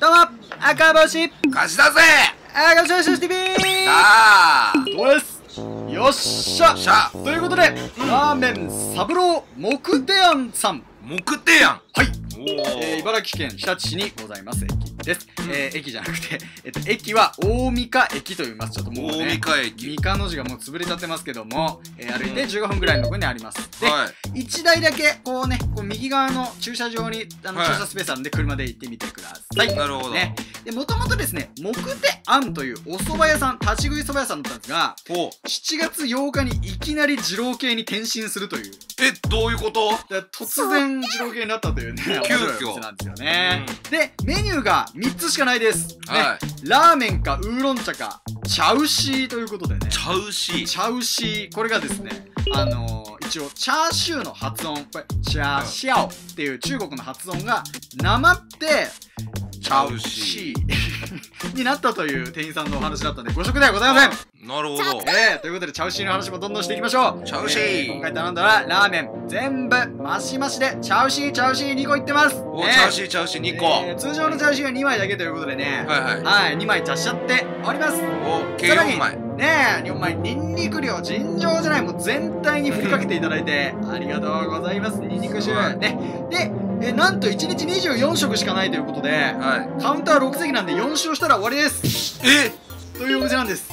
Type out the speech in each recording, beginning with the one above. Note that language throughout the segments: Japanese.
どうも赤星。貸しだぜ。赤星シ TV あどうです。よっしゃ。しゃ。ということで、ラーメン三郎木手庵さん。木手やんはい、おえー、茨城県日立市にございます。駅です、えー、駅じゃなくて、えっと、駅は大三日駅と言います。ちょっともうね大三日駅。三日の字がもう潰れちゃってますけども、えー、歩いて15分ぐらいのところにあります。で、はい。1台だけこうねこう右側の駐車場にあの、はい。駐車スペースあるんで車で行ってみてください。なるほど。ねでもともとですね木手庵というお蕎麦屋さん立ち食い蕎麦屋さんだったんですがほう。7月8日にいきなり二郎系に転身するという。えどういうこと？で突然二郎系になったというね面急遽なんですよね、でメニューが3つしかないです、ねはラーメンかウーロン茶かチャウシーということでね。ちゃうしチャウシー。これがですねあのー、一応チャーシューの発音これチャーシャオっていう中国の発音がなまってチャウシーになったという店員さんのお話だったんでご食ではございません。なるほど。えー、ということでチャウシーの話もどんどんしていきましょう。チャウシー。え今回頼んだらラーメン全部マシマシでチャウシーチャウシー2個いってます。おねチャウシーチャウシー2個えー通常のチャウシーは2枚だけということでね。はいはい。はい2枚足しちゃっております。お計さらに4枚。ねえ4枚ニンニク量尋常じゃないもう全体に振りかけていただいてありがとうございます。ニンニク臭はい。ね。でえなんと1日24食しかないということではカウンター6席なんで4勝したら終わりです。いえ？というお店なんです。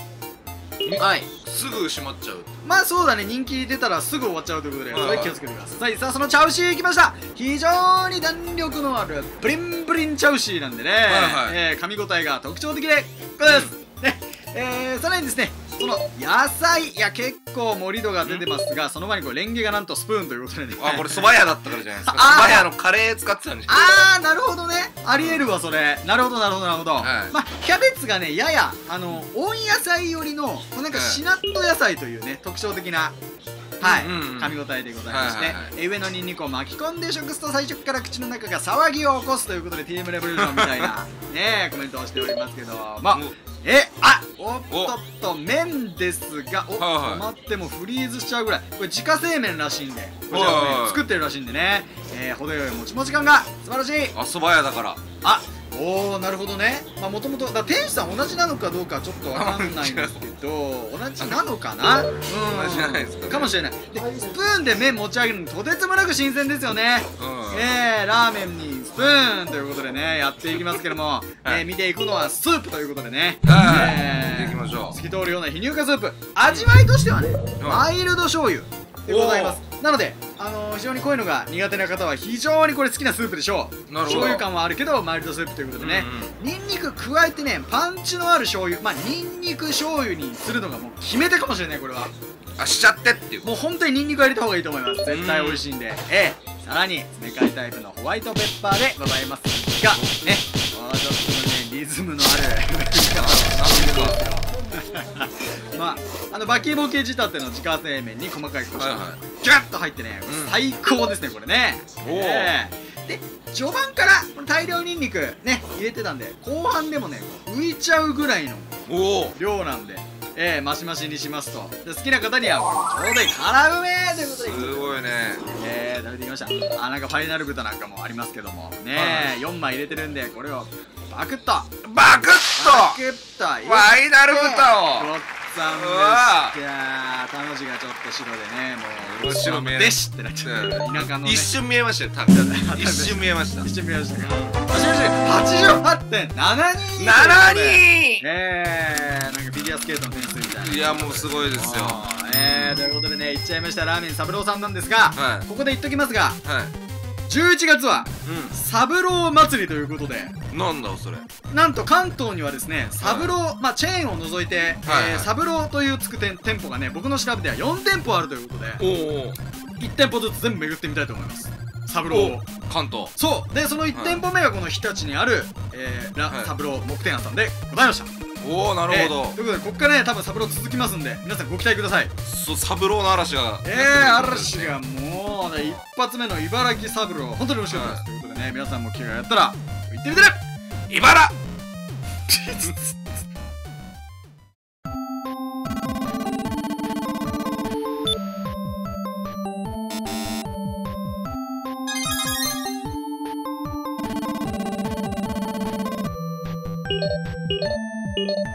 はい。すぐ閉まっちゃう。まあそうだね。人気出たらすぐ終わっちゃうということではい。気をつけてください。さあそのチャウシー来ました。非常に弾力のあるプリンプリンチャウシーなんでね、はいはい。えー噛み応えが特徴的でこれです、ねえー、さらにですねその野菜いや結構盛り度が出てますがその前にこれレンゲがなんとスプーンということでね。あこれ蕎麦屋だったからじゃないですか。あー。蕎麦屋のカレー使ってたんでしょあーなるほどね。ありえるわそれ。なるほどなるほどなるほど、はい。まあキャベツがねややあの温野菜寄りのなんかはい。しなっと野菜というね特徴的なはい、噛み応えでございまして、はいはいはい。え上のニンニクを巻き込んで食すと最初から口の中が騒ぎを起こすということで TM レボリューションみたいなねコメントをしておりますけどまあえあおっとっと麺ですがお、はいはい。止まってもフリーズしちゃうぐらい。これ自家製麺らしいんでこちらはいはいはい。ね作ってるらしいんでね、えー、程よいもちもち感が素晴らしい。あ蕎麦屋だから。あおーなるほどね。まあもともとだ店主さん同じなのかどうかちょっとわかんないんですけど同じなのかな？うん。同じじゃないですかね。かもしれない。でスプーンで麺持ち上げるのとてつもなく新鮮ですよね。うん。えー、ラーメンにスプーンということでねやっていきますけども、はい。えー見ていくのはスープということでね。はい。えー見ていきましょう。透き通るような非乳化スープ。味わいとしてはねはマイルド醤油でございます。なので、あのー非常にこういうのが苦手な方は非常にこれ好きなスープでしょう。醤油感はあるけどマイルドスープということでね、ニンニク加えてねパンチのある醤油。まあニンニク醤油にするのがもう決め手かもしれないこれは。あしちゃってっていうもう本当にニンニク入れた方がいいと思います。絶対美味しいんで、ええさらに詰め替えタイプのホワイトペッパーでございますがねもうちょっとねリズムのある まああのバキボケ仕立ての自家製麺に細かい胡椒がギュッと入ってね、うん。最高ですねこれね。ええ。で序盤から大量ニンニクね入れてたんで後半でもね浮いちゃうぐらいの量なんでええマシマシにしますと。で好きな方にはちょうどいい辛うめえということで。すごいね。えー、食べてきました。あなんかファイナル豚なんかもありますけども。ねえ、4枚入れてるんでこれをバクッと。バクッバとクッと。ファイナル豚を。さんでうわした楽しがちょっと白でねもう白見えない。でしってなっちゃう田舎のね。一瞬見えましたよ多分。一瞬見えました。一瞬見ました。かもしもし88.72 7人えー、アスケートの点数みたいな。いやもうすごいですよ。はえー、ということでね行っちゃいました。ラーメン三郎さんなんですが、はい。ここで言っときますがい。11月はう三郎祭りということでんなんだそれ。なんと関東にはですね三郎、まあチェーンを除いて、はいはい。えー三郎というつく店店舗がね僕の調べでは4店舗あるということでおお1店舗ずつ全部巡ってみたいと思います。三郎を。関東。そう。でその1店舗目がこの日立にある、えーラはい。三郎木店屋さんでございましたおおなるほど。えーということでここからね多分三郎続きますんで皆さんご期待ください。そうサブローの嵐が。えー、嵐がもうね一発目の茨城三郎本当に美味しかったです、ということでね皆さんも機会があったら行ってみてね。茨 you